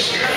Yes.